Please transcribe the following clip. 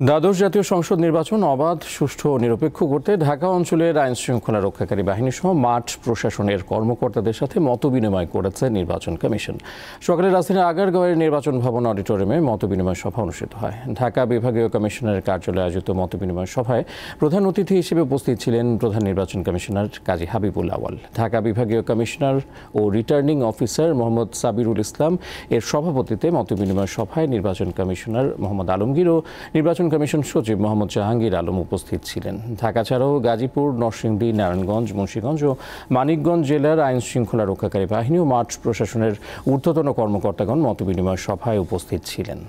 দ্বাদশ জাতীয় সংসদ নির্বাচন অবাধ, সুষ্ঠু ও নিরপেক্ষ করতে ঢাকা অঞ্চলের আইন শৃঙ্খলা রক্ষাকারী বাহিনী সহ মাঠ প্রশাসনের কর্মকর্তাদের সাথে মতবিনিময় করেছে নির্বাচন কমিশন। সকালে রাজধানীর আগারগাঁওয়ের নির্বাচন ভবন অডিটোরিয়ামে মতবিনিময় সভা অনুষ্ঠিত হয়। ঢাকা বিভাগীয় কমিশনারের কার্যালয়ে আয়োজিত মতবিনিময় সভায় প্রধান অতিথি হিসেবে উপস্থিত ছিলেন প্রধান নির্বাচন কমিশনার কাজী হাবিবুল আওয়াল ঢাকা বিভাগীয় কমিশনার ও রিটার্নিং অফিসার মোহাম্মদ সাবিরুল ইসলাম এর সভাপতিত্বে মতবিনিময় সভায় নির্বাচন কমিশনার মোহাম্মদ আলমগীর ও নির্বাচন কমিশন সচিব মোহাম্মদ জাহাঙ্গীর আলম উপস্থিত ছিলেন। ঢাকা ছাড়াও গাজীপুর, নরসিংদী, নারায়ণগঞ্জ, মুন্সীগঞ্জ ও মানিকগঞ্জ জেলার আইন শৃঙ্খলা রক্ষাকারী বাহিনী ও মাঠ প্রশাসনের ঊর্ধ্বতন কর্মকর্তাগণ মতবিনিময় সভায় উপস্থিত ছিলেন।